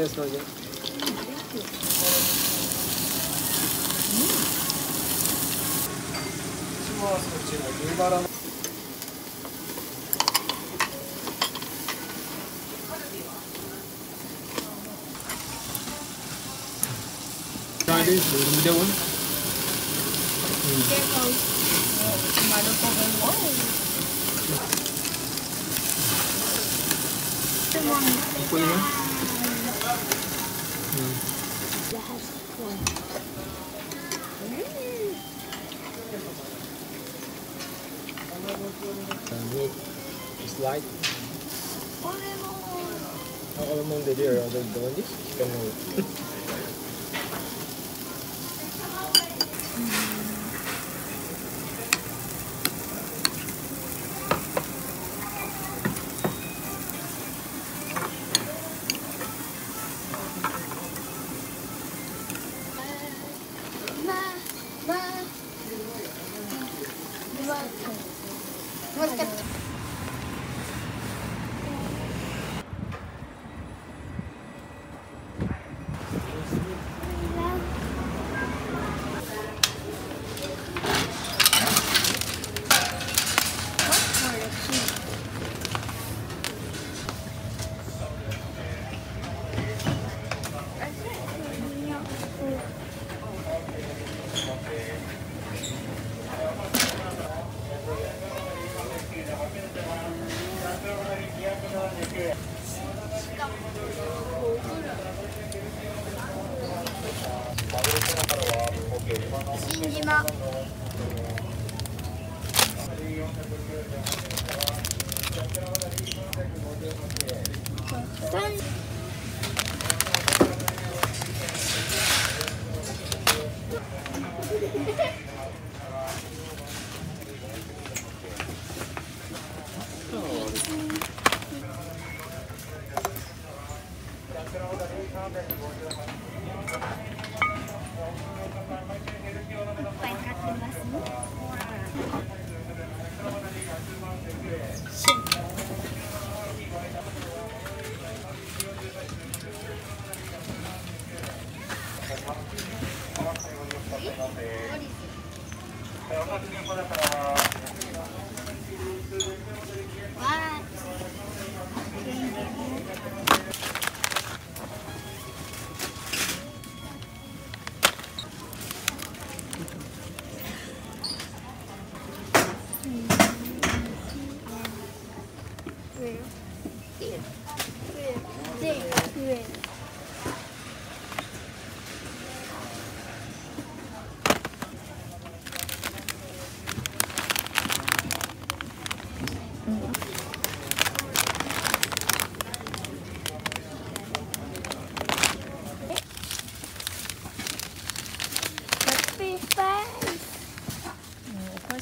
taste like it. Mm. Try this, the middle one. Mm. There goes the And look, it's light. Olemon! Olemon de diyor, o もうちょっと。魚350円。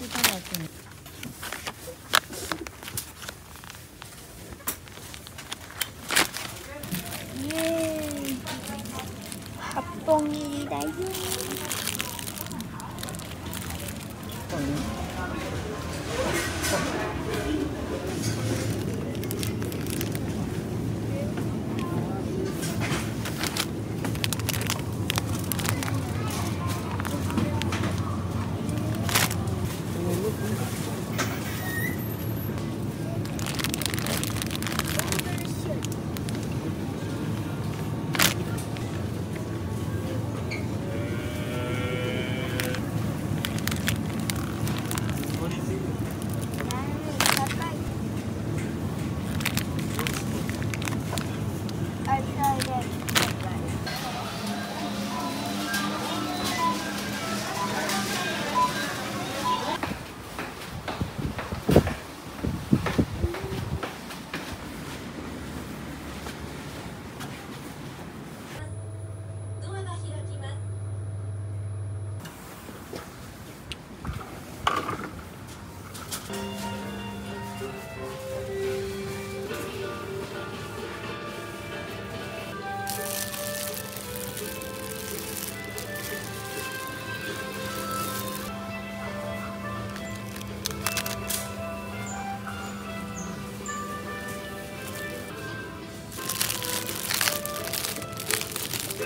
씹어야 돼.